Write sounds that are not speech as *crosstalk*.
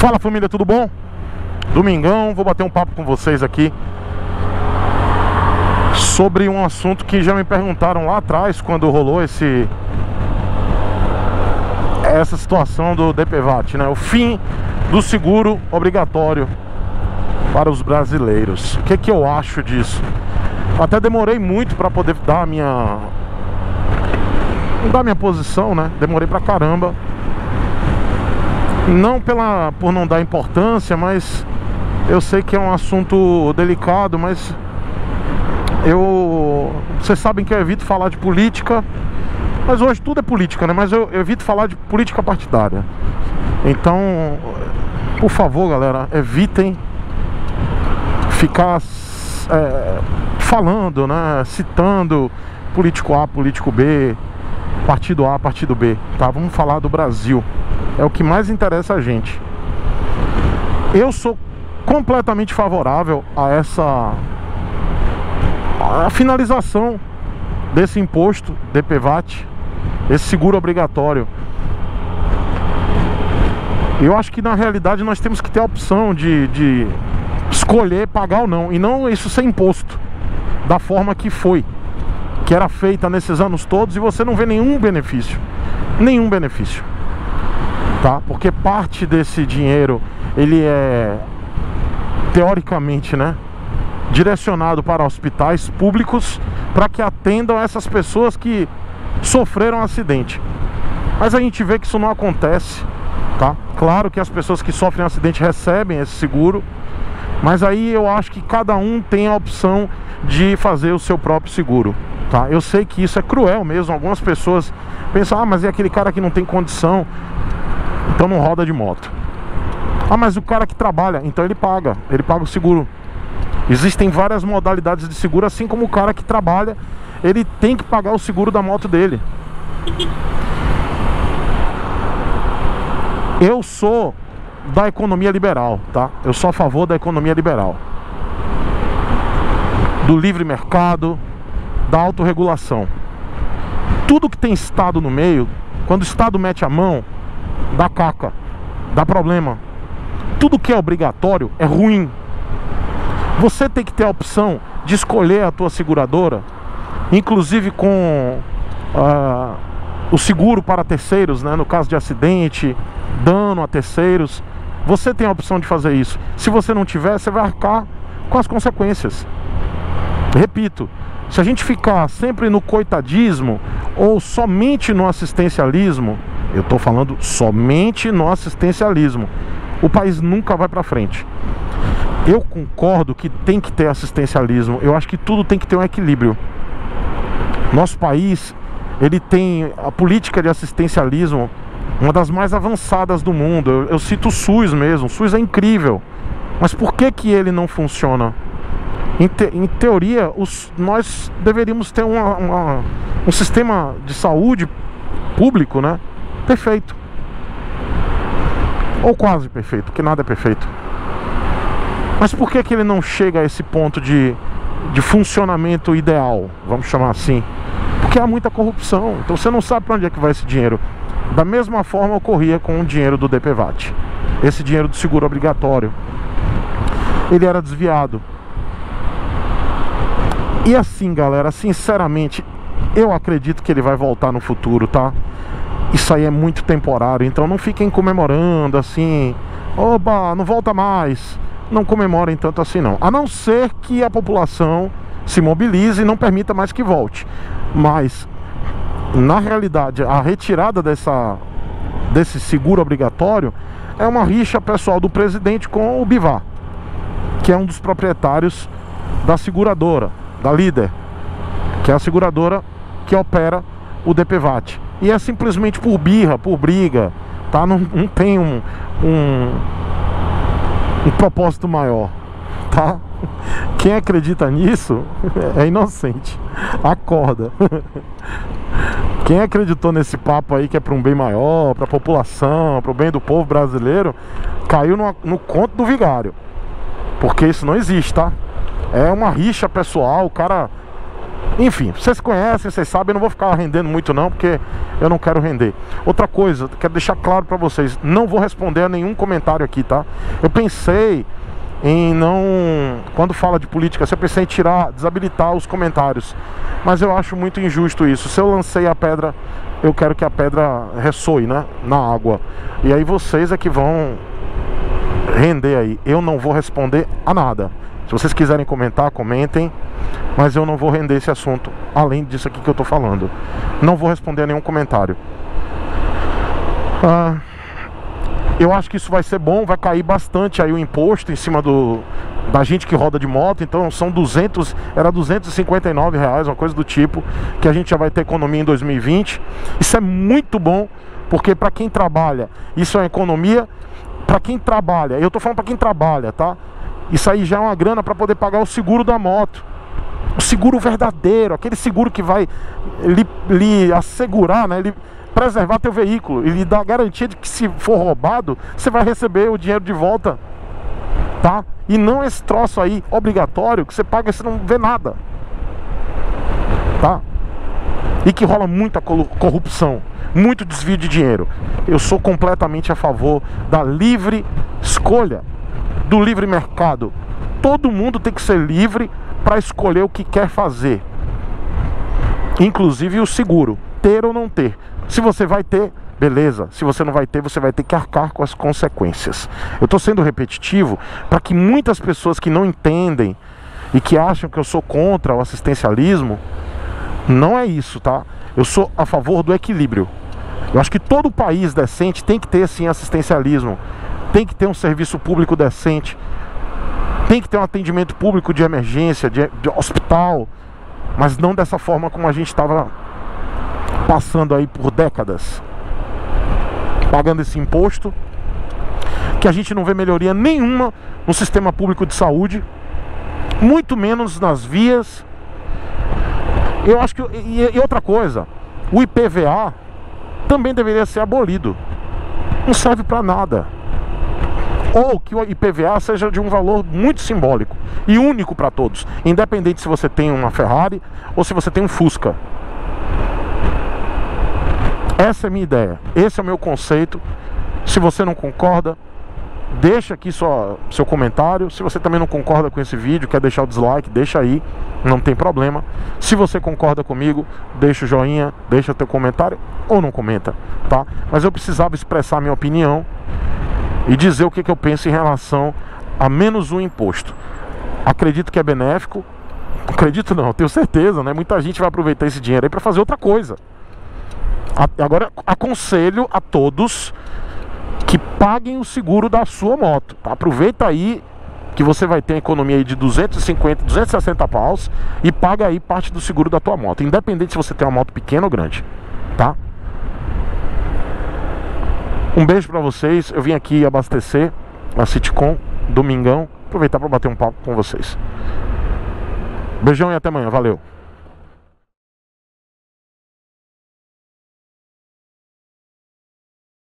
Fala família, tudo bom? Domingão, vou bater um papo com vocês aqui sobre um assunto que já me perguntaram lá atrás quando rolou esse essa situação do DPVAT, né? O fim do seguro obrigatório para os brasileiros. O que, que eu acho disso? Até demorei muito para poder dar a minha dar minha posição, né? Demorei pra caramba não pela por não dar importância, mas eu sei que é um assunto delicado, mas eu vocês sabem que eu evito falar de política, mas hoje tudo é política, né? Mas eu, eu evito falar de política partidária. Então, por favor, galera, evitem ficar é, falando, né? Citando político A, político B, partido A, partido B, tá? Vamos falar do Brasil. É o que mais interessa a gente. Eu sou completamente favorável a essa a finalização desse imposto DPVAT, esse seguro obrigatório. Eu acho que na realidade nós temos que ter a opção de, de escolher pagar ou não, e não isso ser imposto da forma que foi, que era feita nesses anos todos e você não vê nenhum benefício, nenhum benefício tá? Porque parte desse dinheiro ele é teoricamente, né, direcionado para hospitais públicos para que atendam essas pessoas que sofreram acidente. Mas a gente vê que isso não acontece, tá? Claro que as pessoas que sofrem acidente recebem esse seguro, mas aí eu acho que cada um tem a opção de fazer o seu próprio seguro, tá? Eu sei que isso é cruel mesmo, algumas pessoas pensam, ah, mas é aquele cara que não tem condição então não roda de moto. Ah, mas o cara que trabalha, então ele paga, ele paga o seguro. Existem várias modalidades de seguro, assim como o cara que trabalha, ele tem que pagar o seguro da moto dele. Eu sou da economia liberal, tá? Eu sou a favor da economia liberal. Do livre mercado, da autorregulação. Tudo que tem Estado no meio, quando o Estado mete a mão, dá caca, dá problema. Tudo que é obrigatório é ruim. Você tem que ter a opção de escolher a tua seguradora, inclusive com uh, o seguro para terceiros, né? no caso de acidente, dano a terceiros. Você tem a opção de fazer isso. Se você não tiver, você vai arcar com as consequências. Repito, se a gente ficar sempre no coitadismo ou somente no assistencialismo, eu estou falando somente no assistencialismo. O país nunca vai para frente. Eu concordo que tem que ter assistencialismo. Eu acho que tudo tem que ter um equilíbrio. Nosso país, ele tem a política de assistencialismo uma das mais avançadas do mundo. Eu, eu cito o SUS mesmo. O SUS é incrível. Mas por que que ele não funciona? Em, te, em teoria, os, nós deveríamos ter uma, uma, um sistema de saúde público, né? Perfeito. Ou quase perfeito, porque nada é perfeito. Mas por que, que ele não chega a esse ponto de, de funcionamento ideal, vamos chamar assim? Porque há muita corrupção, então você não sabe para onde é que vai esse dinheiro. Da mesma forma ocorria com o dinheiro do DPVAT, esse dinheiro do seguro obrigatório. Ele era desviado. E assim, galera, sinceramente, eu acredito que ele vai voltar no futuro, tá? Isso aí é muito temporário, então não fiquem comemorando assim, oba, não volta mais. Não comemorem tanto assim não. A não ser que a população se mobilize e não permita mais que volte. Mas na realidade, a retirada dessa desse seguro obrigatório é uma rixa pessoal do presidente com o Bivar, que é um dos proprietários da seguradora, da líder, que é a seguradora que opera o DPVAT. E é simplesmente por birra, por briga, tá? Não, não tem um, um, um propósito maior, tá? Quem acredita nisso *laughs* é inocente. Acorda. *laughs* Quem acreditou nesse papo aí que é para um bem maior, para a população, para o bem do povo brasileiro, caiu no, no conto do vigário. Porque isso não existe, tá? É uma rixa pessoal, o cara Enfim, vocês conhecem, vocês sabem, eu não vou ficar rendendo muito não, porque eu não quero render. Outra coisa, quero deixar claro para vocês, não vou responder a nenhum comentário aqui, tá? Eu pensei em não. Quando fala de política, eu pensei em tirar, desabilitar os comentários. Mas eu acho muito injusto isso. Se eu lancei a pedra, eu quero que a pedra ressoe, né? Na água. E aí vocês é que vão render aí. Eu não vou responder a nada. Se vocês quiserem comentar, comentem. Mas eu não vou render esse assunto além disso aqui que eu tô falando. Não vou responder a nenhum comentário. Ah, eu acho que isso vai ser bom, vai cair bastante aí o imposto em cima do da gente que roda de moto, então são 200, era 259 reais, uma coisa do tipo, que a gente já vai ter economia em 2020. Isso é muito bom, porque para quem trabalha, isso é economia para quem trabalha. Eu tô falando para quem trabalha, tá? Isso aí já é uma grana para poder pagar o seguro da moto. O seguro verdadeiro, aquele seguro que vai lhe, lhe assegurar, né? Ele, preservar teu veículo e lhe dar garantia de que se for roubado, você vai receber o dinheiro de volta, tá? E não esse troço aí obrigatório que você paga e você não vê nada, tá? E que rola muita corrupção, muito desvio de dinheiro. Eu sou completamente a favor da livre escolha, do livre mercado. Todo mundo tem que ser livre para escolher o que quer fazer, inclusive o seguro, ter ou não ter. Se você vai ter, beleza. Se você não vai ter, você vai ter que arcar com as consequências. Eu estou sendo repetitivo para que muitas pessoas que não entendem e que acham que eu sou contra o assistencialismo, não é isso, tá? Eu sou a favor do equilíbrio. Eu acho que todo país decente tem que ter sim assistencialismo, tem que ter um serviço público decente, tem que ter um atendimento público de emergência, de, de hospital, mas não dessa forma como a gente estava passando aí por décadas pagando esse imposto, que a gente não vê melhoria nenhuma no sistema público de saúde, muito menos nas vias. Eu acho que e, e outra coisa, o IPVA também deveria ser abolido. Não serve para nada. Ou que o IPVA seja de um valor muito simbólico e único para todos, independente se você tem uma Ferrari ou se você tem um Fusca. Essa é a minha ideia, esse é o meu conceito. Se você não concorda, deixa aqui sua, seu comentário. Se você também não concorda com esse vídeo, quer deixar o dislike, deixa aí, não tem problema. Se você concorda comigo, deixa o joinha, deixa teu comentário ou não comenta, tá? Mas eu precisava expressar minha opinião e dizer o que, que eu penso em relação a menos um imposto. Acredito que é benéfico. Acredito não, tenho certeza, né? Muita gente vai aproveitar esse dinheiro aí para fazer outra coisa. Agora aconselho a todos que paguem o seguro da sua moto. Tá? Aproveita aí que você vai ter economia aí de 250, 260 paus e paga aí parte do seguro da tua moto, independente se você tem uma moto pequena ou grande, tá? Um beijo para vocês. Eu vim aqui abastecer a Citicom domingão, aproveitar para bater um papo com vocês. Beijão e até amanhã. Valeu.